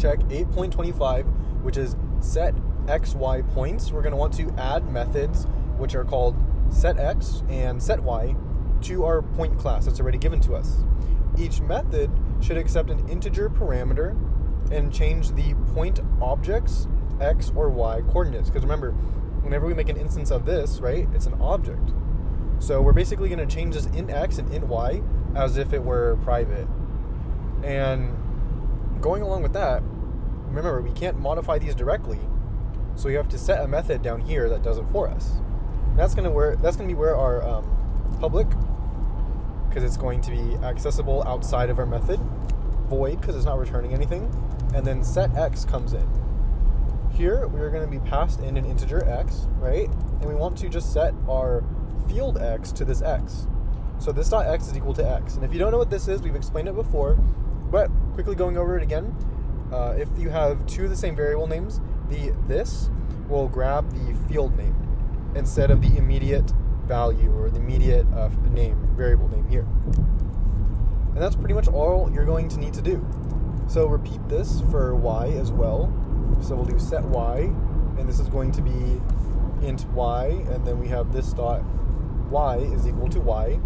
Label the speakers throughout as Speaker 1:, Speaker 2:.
Speaker 1: check 8.25, which is set xy points, we're going to want to add methods which are called set x and set y to our point class that's already given to us. Each method should accept an integer parameter and change the point object's x or y coordinates. Because remember, whenever we make an instance of this, right, it's an object. So we're basically going to change this in x and in y as if it were private. And going along with that, remember we can't modify these directly, so we have to set a method down here that does it for us. And that's gonna where that's gonna be where our um, public, because it's going to be accessible outside of our method, void because it's not returning anything, and then set x comes in. Here we are going to be passed in an integer x, right? And we want to just set our field x to this x. So this dot x is equal to x. And if you don't know what this is, we've explained it before, but quickly going over it again, uh, if you have two of the same variable names, the this will grab the field name instead of the immediate value or the immediate uh, name, variable name here. And that's pretty much all you're going to need to do. So repeat this for y as well. So we'll do set y, and this is going to be int y, and then we have this dot y is equal to y.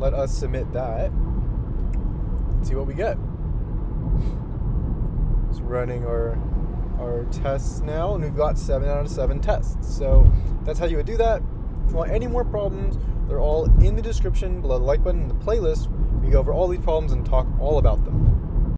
Speaker 1: Let us submit that. See what we get. It's running our our tests now, and we've got seven out of seven tests. So that's how you would do that. If you want any more problems, they're all in the description below the like button in the playlist. We go over all these problems and talk all about them.